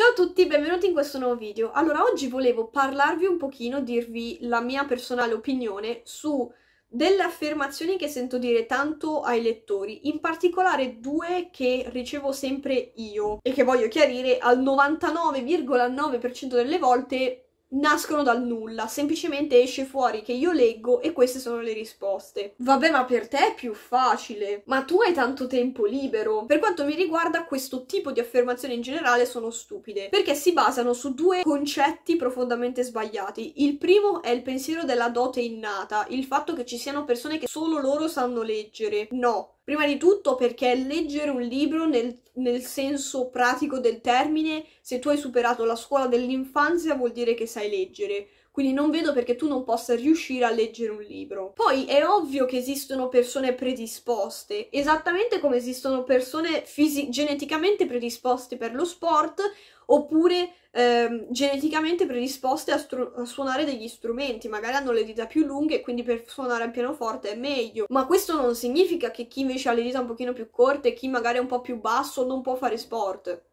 Ciao a tutti, benvenuti in questo nuovo video. Allora, oggi volevo parlarvi un pochino, dirvi la mia personale opinione su delle affermazioni che sento dire tanto ai lettori, in particolare due che ricevo sempre io e che voglio chiarire al 99,9% delle volte nascono dal nulla, semplicemente esce fuori che io leggo e queste sono le risposte. Vabbè, ma per te è più facile, ma tu hai tanto tempo libero. Per quanto mi riguarda, questo tipo di affermazioni in generale sono stupide, perché si basano su due concetti profondamente sbagliati. Il primo è il pensiero della dote innata, il fatto che ci siano persone che solo loro sanno leggere. No, Prima di tutto perché leggere un libro nel, nel, senso pratico del termine, se tu hai superato la scuola dell'infanzia vuol dire che sai leggere. Quindi non vedo perché tu non possa riuscire a leggere un libro. Poi è ovvio che esistono persone predisposte, esattamente come esistono persone fisi- geneticamente predisposte per lo sport oppure ehm, geneticamente predisposte a, stru- a, suonare degli strumenti, magari hanno le dita più lunghe e quindi per suonare al pianoforte è meglio, ma questo non significa che chi invece ha le dita un pochino più corte chi magari è un po' più basso non può fare sport.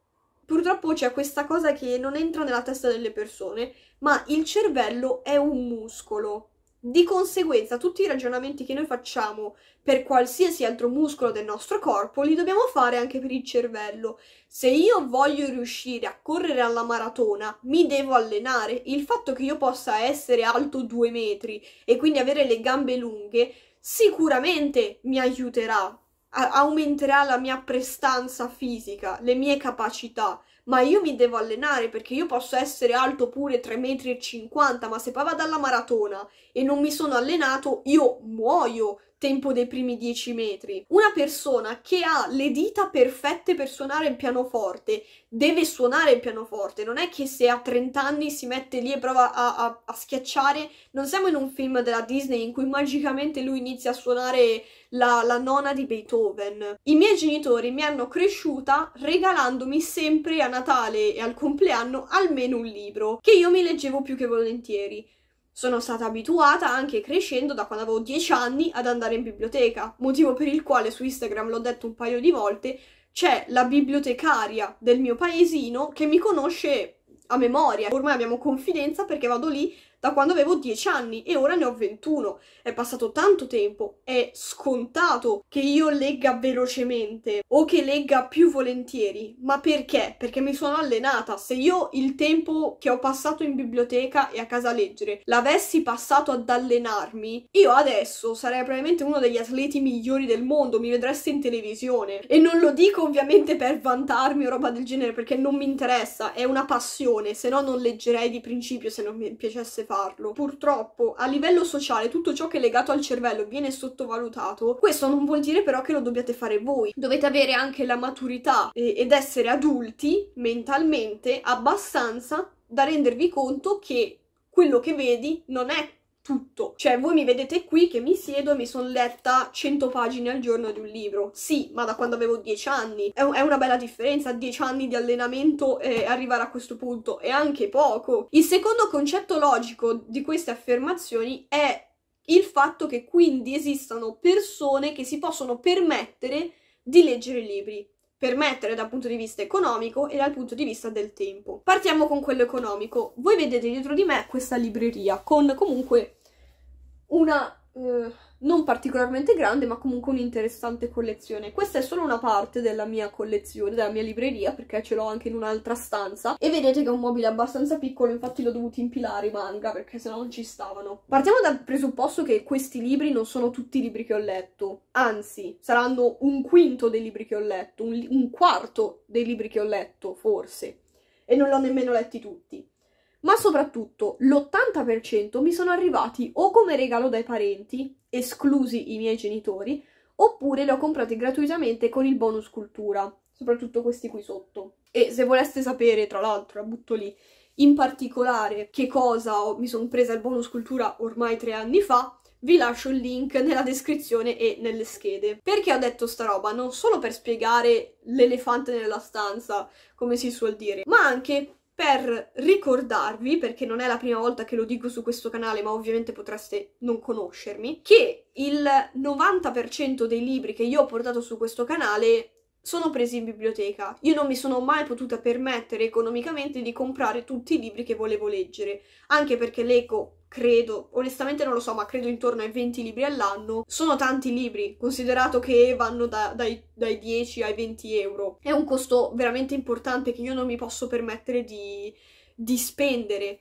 Purtroppo c'è questa cosa che non entra nella testa delle persone, ma il cervello è un muscolo di conseguenza, tutti i ragionamenti che noi facciamo per qualsiasi altro muscolo del nostro corpo li dobbiamo fare anche per il cervello. Se io voglio riuscire a correre alla maratona, mi devo allenare. Il fatto che io possa essere alto due metri e quindi avere le gambe lunghe sicuramente mi aiuterà, aumenterà la mia prestanza fisica, le mie capacità. Ma io mi devo allenare perché io posso essere alto pure 3,50 m, ma se poi vado alla maratona e non mi sono allenato, io muoio tempo dei primi 10 metri. Una persona che ha le dita perfette per suonare il pianoforte deve suonare il pianoforte, non è che se ha 30 anni si mette lì e prova a, a, a schiacciare. Non siamo in un film della Disney in cui magicamente lui inizia a suonare la, la nona di Beethoven. I miei genitori mi hanno cresciuta regalandomi sempre a Natale e al compleanno almeno un libro che io mi leggevo più che volentieri. Sono stata abituata anche crescendo da quando avevo 10 anni ad andare in biblioteca, motivo per il quale su Instagram l'ho detto un paio di volte, c'è la bibliotecaria del mio paesino che mi conosce a memoria. Ormai abbiamo confidenza perché vado lì da quando avevo 10 anni e ora ne ho 21. È passato tanto tempo, è scontato che io legga velocemente o che legga più volentieri. Ma perché? Perché mi sono allenata. Se io il tempo che ho passato in biblioteca e a casa a leggere l'avessi passato ad allenarmi, io adesso sarei probabilmente uno degli atleti migliori del mondo, mi vedreste in televisione. E non lo dico ovviamente per vantarmi o roba del genere, perché non mi interessa, è una passione, se no non leggerei di principio se non mi piacesse farlo. Purtroppo, a livello sociale, tutto ciò che è legato al cervello viene sottovalutato. Questo non vuol dire però che lo dobbiate fare voi. Dovete avere anche la maturità eh, ed essere adulti mentalmente abbastanza da rendervi conto che quello che vedi non è tutto. Cioè, voi mi vedete qui che mi siedo e mi sono letta 100 pagine al giorno di un libro. Sì, ma da quando avevo 10 anni. È, è una bella differenza, 10 anni di allenamento e arrivare a questo punto. È anche poco. Il secondo concetto logico di queste affermazioni è il fatto che quindi esistano persone che si possono permettere di leggere libri permettere dal punto di vista economico e dal punto di vista del tempo. Partiamo con quello economico. Voi vedete dietro di me questa libreria con comunque una eh, non particolarmente grande, ma comunque un'interessante collezione. Questa è solo una parte della mia collezione, della mia libreria, perché ce l'ho anche in un'altra stanza. E vedete che è un mobile abbastanza piccolo, infatti l'ho dovuto impilare i manga, perché sennò non ci stavano. Partiamo dal presupposto che questi libri non sono tutti i libri che ho letto. Anzi, saranno un quinto dei libri che ho letto, un, un quarto dei libri che ho letto, forse. E non li ho nemmeno letti tutti ma soprattutto l'80% mi sono arrivati o come regalo dai parenti, esclusi i miei genitori, oppure li ho comprati gratuitamente con il bonus cultura, soprattutto questi qui sotto. E se voleste sapere, tra l'altro, la butto lì, in particolare che cosa ho, mi sono presa il bonus cultura ormai tre anni fa, vi lascio il link nella descrizione e nelle schede. Perché ho detto sta roba? Non solo per spiegare l'elefante nella stanza, come si suol dire, ma anche per ricordarvi, perché non è la prima volta che lo dico su questo canale, ma ovviamente potreste non conoscermi, che il 90% dei libri che io ho portato su questo canale sono presi in biblioteca. Io non mi sono mai potuta permettere economicamente di comprare tutti i libri che volevo leggere, anche perché leggo, credo, onestamente non lo so, ma credo intorno ai 20 libri all'anno. Sono tanti libri, considerato che vanno da, dai, dai 10 ai 20 euro. È un costo veramente importante che io non mi posso permettere di, di spendere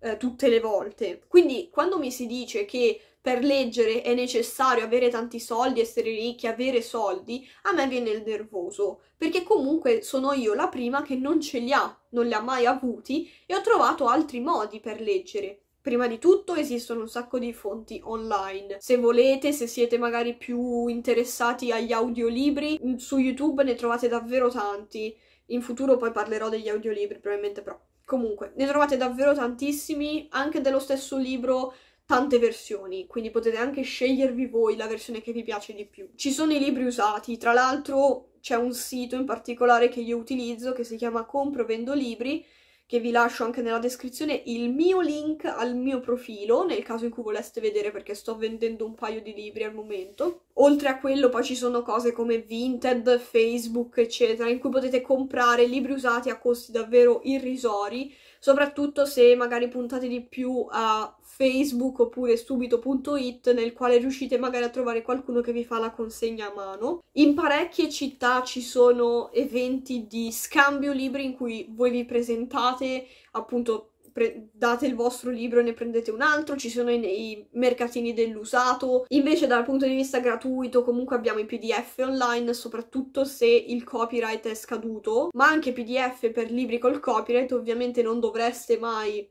eh, tutte le volte. Quindi quando mi si dice che per leggere è necessario avere tanti soldi, essere ricchi, avere soldi, a me viene il nervoso, perché comunque sono io la prima che non ce li ha, non li ha mai avuti e ho trovato altri modi per leggere. Prima di tutto esistono un sacco di fonti online. Se volete, se siete magari più interessati agli audiolibri, su YouTube ne trovate davvero tanti. In futuro poi parlerò degli audiolibri, probabilmente però. Comunque, ne trovate davvero tantissimi, anche dello stesso libro tante versioni, quindi potete anche scegliervi voi la versione che vi piace di più. Ci sono i libri usati, tra l'altro c'è un sito in particolare che io utilizzo che si chiama Compro Vendo Libri, che vi lascio anche nella descrizione il mio link al mio profilo, nel caso in cui voleste vedere perché sto vendendo un paio di libri al momento. Oltre a quello poi ci sono cose come Vinted, Facebook, eccetera, in cui potete comprare libri usati a costi davvero irrisori, soprattutto se magari puntate di più a Facebook oppure subito.it nel quale riuscite magari a trovare qualcuno che vi fa la consegna a mano. In parecchie città ci sono eventi di scambio libri in cui voi vi presentate, appunto pre- date il vostro libro e ne prendete un altro, ci sono i, i mercatini dell'usato. Invece dal punto di vista gratuito comunque abbiamo i PDF online, soprattutto se il copyright è scaduto, ma anche PDF per libri col copyright ovviamente non dovreste mai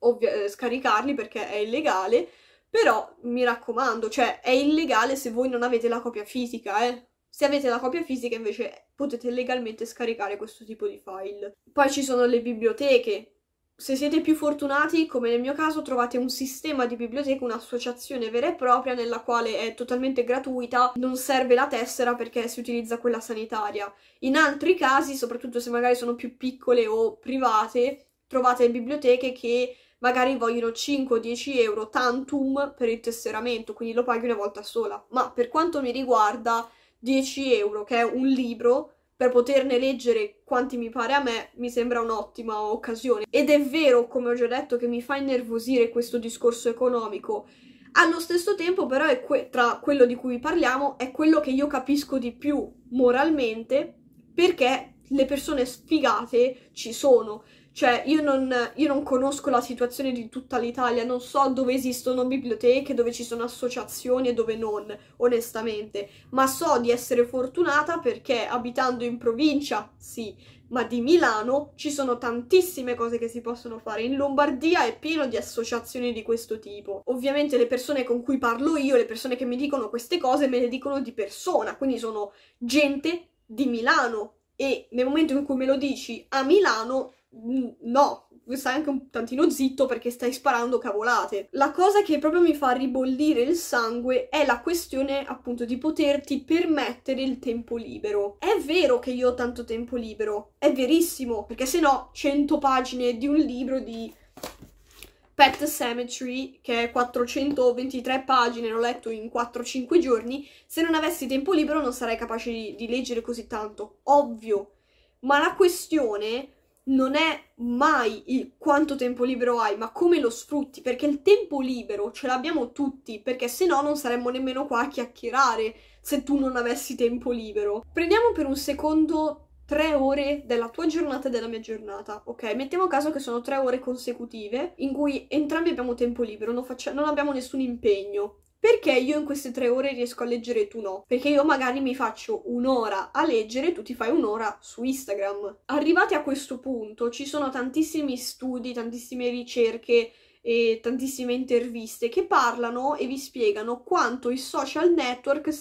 ovvia- eh, scaricarli perché è illegale, però mi raccomando, cioè è illegale se voi non avete la copia fisica, eh. Se avete la copia fisica invece potete legalmente scaricare questo tipo di file. Poi ci sono le biblioteche. Se siete più fortunati, come nel mio caso, trovate un sistema di biblioteca, un'associazione vera e propria nella quale è totalmente gratuita, non serve la tessera perché si utilizza quella sanitaria. In altri casi, soprattutto se magari sono più piccole o private, trovate biblioteche che magari vogliono 5-10 euro tantum per il tesseramento, quindi lo paghi una volta sola. Ma per quanto mi riguarda, 10 euro, che è un libro, per poterne leggere quanti mi pare a me, mi sembra un'ottima occasione. Ed è vero, come ho già detto, che mi fa innervosire questo discorso economico. Allo stesso tempo, però, que- tra quello di cui parliamo, è quello che io capisco di più moralmente, perché le persone sfigate ci sono. Cioè, io non, io non, conosco la situazione di tutta l'Italia, non so dove esistono biblioteche, dove ci sono associazioni e dove non, onestamente. Ma so di essere fortunata perché abitando in provincia, sì, ma di Milano ci sono tantissime cose che si possono fare. In Lombardia è pieno di associazioni di questo tipo. Ovviamente le persone con cui parlo io, le persone che mi dicono queste cose, me le dicono di persona, quindi sono gente di Milano. E nel momento in cui me lo dici a Milano, no, stai anche un tantino zitto perché stai sparando cavolate. La cosa che proprio mi fa ribollire il sangue è la questione appunto di poterti permettere il tempo libero. È vero che io ho tanto tempo libero, è verissimo, perché se no 100 pagine di un libro di Pet Cemetery, che è 423 pagine, l'ho letto in 4-5 giorni, se non avessi tempo libero non sarei capace di, di leggere così tanto, ovvio. Ma la questione non è mai il quanto tempo libero hai, ma come lo sfrutti, perché il tempo libero ce l'abbiamo tutti, perché se no non saremmo nemmeno qua a chiacchierare se tu non avessi tempo libero. Prendiamo per un secondo tre ore della tua giornata e della mia giornata, ok? Mettiamo caso che sono tre ore consecutive in cui entrambi abbiamo tempo libero, non, faccia- non abbiamo nessun impegno. Perché io in queste tre ore riesco a leggere e tu no? Perché io magari mi faccio un'ora a leggere e tu ti fai un'ora su Instagram. Arrivati a questo punto ci sono tantissimi studi, tantissime ricerche e tantissime interviste che parlano e vi spiegano quanto i social network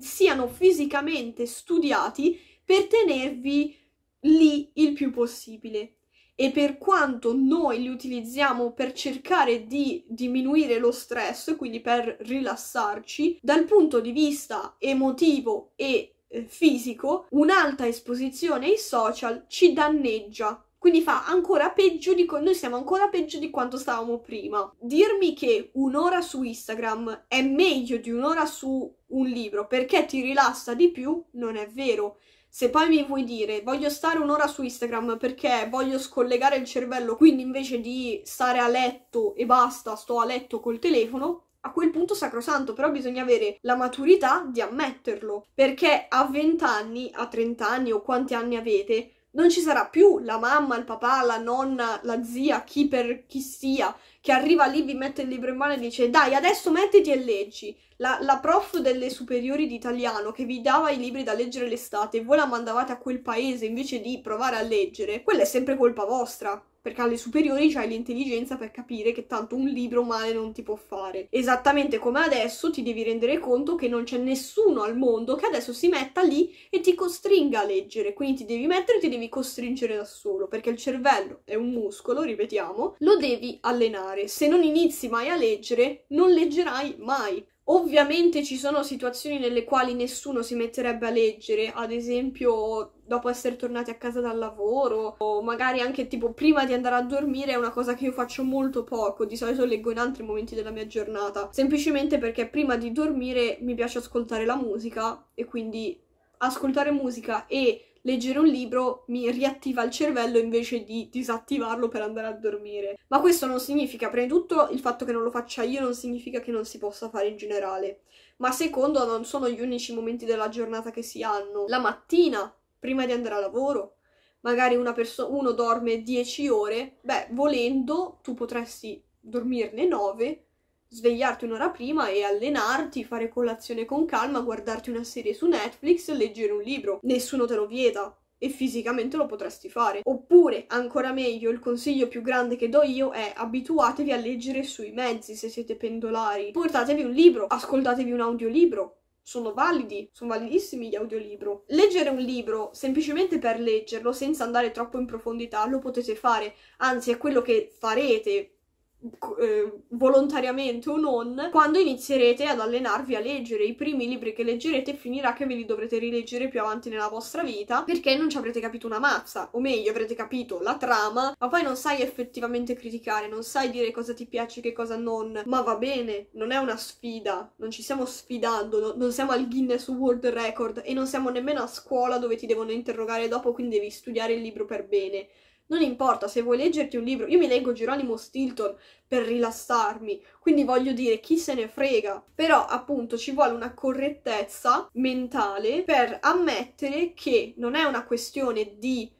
siano fisicamente studiati per tenervi lì il più possibile e per quanto noi li utilizziamo per cercare di diminuire lo stress, quindi per rilassarci, dal punto di vista emotivo e eh, fisico, un'alta esposizione ai social ci danneggia Quindi fa ancora peggio di noi siamo ancora peggio di quanto stavamo prima. Dirmi che un'ora su Instagram è meglio di un'ora su un libro perché ti rilassa di più, non è vero. Se poi mi vuoi dire voglio stare un'ora su Instagram perché voglio scollegare il cervello, quindi invece di stare a letto e basta, sto a letto col telefono, a quel punto sacrosanto, però bisogna avere la maturità di ammetterlo, perché a 20 anni, a 30 anni o quanti anni avete, non ci sarà più la mamma, il papà, la nonna, la zia, chi per chi sia, che arriva lì, vi mette il libro in mano e dice dai adesso mettiti e leggi. La, la prof delle superiori di italiano che vi dava i libri da leggere l'estate e voi la mandavate a quel paese invece di provare a leggere, quella è sempre colpa vostra perché alle superiori c'hai l'intelligenza per capire che tanto un libro male non ti può fare. Esattamente come adesso ti devi rendere conto che non c'è nessuno al mondo che adesso si metta lì e ti costringa a leggere, quindi ti devi mettere e ti devi costringere da solo, perché il cervello è un muscolo, ripetiamo, lo devi allenare. Se non inizi mai a leggere, non leggerai mai. Ovviamente ci sono situazioni nelle quali nessuno si metterebbe a leggere, ad esempio dopo essere tornati a casa dal lavoro o magari anche tipo prima di andare a dormire è una cosa che io faccio molto poco, di solito leggo in altri momenti della mia giornata, semplicemente perché prima di dormire mi piace ascoltare la musica e quindi ascoltare musica e leggere un libro mi riattiva il cervello invece di disattivarlo per andare a dormire. Ma questo non significa, prima di tutto, il fatto che non lo faccia io non significa che non si possa fare in generale. Ma secondo, non sono gli unici momenti della giornata che si hanno. La mattina, prima di andare a lavoro, magari perso- uno dorme 10 ore, beh, volendo, tu potresti dormirne 9 svegliarti un'ora prima e allenarti, fare colazione con calma, guardarti una serie su Netflix, leggere un libro. Nessuno te lo vieta e fisicamente lo potresti fare. Oppure, ancora meglio, il consiglio più grande che do io è abituatevi a leggere sui mezzi se siete pendolari. Portatevi un libro, ascoltatevi un audiolibro. Sono validi, sono validissimi gli audiolibro. Leggere un libro semplicemente per leggerlo, senza andare troppo in profondità, lo potete fare, anzi è quello che farete eh, volontariamente o non, quando inizierete ad allenarvi a leggere. I primi libri che leggerete finirà che ve li dovrete rileggere più avanti nella vostra vita perché non ci avrete capito una mazza, o meglio, avrete capito la trama, ma poi non sai effettivamente criticare, non sai dire cosa ti piace e che cosa non. Ma va bene, non è una sfida, non ci stiamo sfidando, no, non siamo al Guinness World Record e non siamo nemmeno a scuola dove ti devono interrogare dopo, quindi devi studiare il libro per bene. Non importa se vuoi leggerti un libro, io mi leggo Geronimo Stilton per rilassarmi, quindi voglio dire chi se ne frega. Però appunto ci vuole una correttezza mentale per ammettere che non è una questione di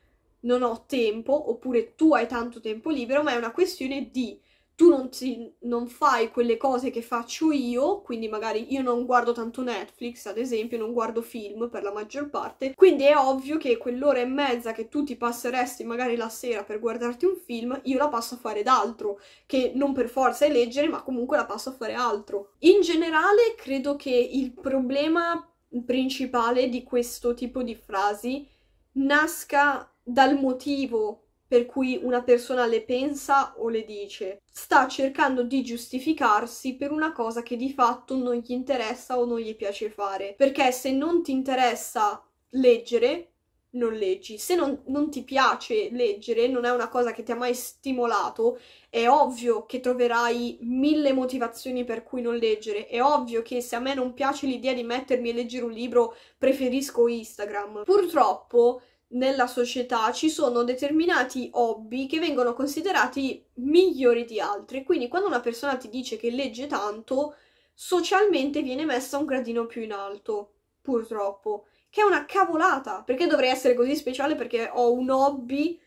non ho tempo oppure tu hai tanto tempo libero, ma è una questione di tu non, ti, non, fai quelle cose che faccio io, quindi magari io non guardo tanto Netflix, ad esempio, non guardo film per la maggior parte, quindi è ovvio che quell'ora e mezza che tu ti passeresti magari la sera per guardarti un film, io la passo a fare d'altro, che non per forza è leggere, ma comunque la passo a fare altro. In generale, credo che il problema principale di questo tipo di frasi nasca dal motivo per cui una persona le pensa o le dice. Sta cercando di giustificarsi per una cosa che di fatto non gli interessa o non gli piace fare. Perché se non ti interessa leggere, non leggi. Se non, non, ti piace leggere, non è una cosa che ti ha mai stimolato, è ovvio che troverai mille motivazioni per cui non leggere. È ovvio che se a me non piace l'idea di mettermi a leggere un libro, preferisco Instagram. Purtroppo nella società ci sono determinati hobby che vengono considerati migliori di altri. Quindi quando una persona ti dice che legge tanto, socialmente viene messa un gradino più in alto, purtroppo. Che è una cavolata, perché dovrei essere così speciale perché ho un hobby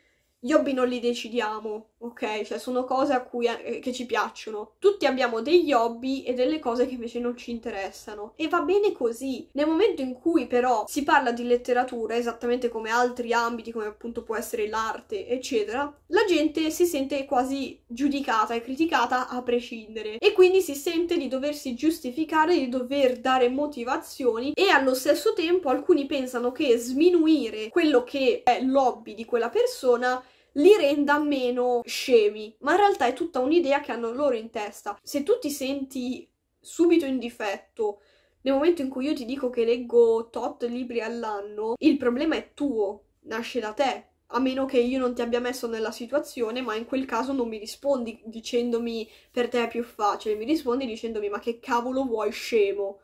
gli hobby non li decidiamo, ok? Cioè sono cose a cui, eh, che ci piacciono. Tutti abbiamo degli hobby e delle cose che invece non ci interessano. E va bene così. Nel momento in cui però si parla di letteratura, esattamente come altri ambiti, come appunto può essere l'arte, eccetera, la gente si sente quasi giudicata e criticata a prescindere. E quindi si sente di doversi giustificare, di dover dare motivazioni e allo stesso tempo alcuni pensano che sminuire quello che è l'hobby di quella persona li renda meno scemi, ma in realtà è tutta un'idea che hanno loro in testa. Se tu ti senti subito in difetto nel momento in cui io ti dico che leggo tot libri all'anno, il problema è tuo, nasce da te. a meno che io non ti abbia messo nella situazione, ma in quel caso non mi rispondi dicendomi per te è più facile, mi rispondi dicendomi ma che cavolo vuoi scemo?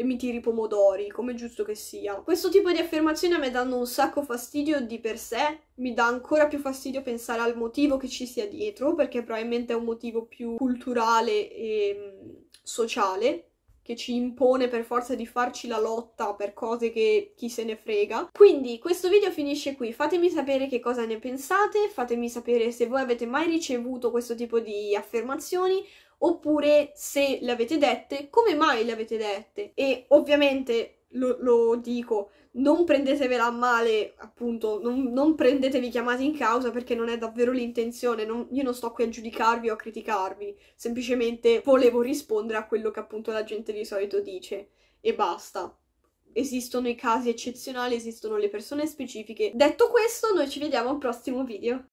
E mi tiri i pomodori, come giusto che sia. Questo tipo di affermazioni a me danno un sacco fastidio di per sé, mi dà ancora più fastidio pensare al motivo che ci sia dietro, perché probabilmente è un motivo più culturale e mm, sociale, che ci impone per forza di farci la lotta per cose che chi se ne frega. Quindi questo video finisce qui, fatemi sapere che cosa ne pensate, fatemi sapere se voi avete mai ricevuto questo tipo di affermazioni oppure se le avete dette, come mai le avete dette. E ovviamente lo, lo dico, non prendetevela a male, appunto, non, non, prendetevi chiamati in causa perché non è davvero l'intenzione, non, io non sto qui a giudicarvi o a criticarvi, semplicemente volevo rispondere a quello che appunto la gente di solito dice e basta. Esistono i casi eccezionali, esistono le persone specifiche. Detto questo, noi ci vediamo al prossimo video.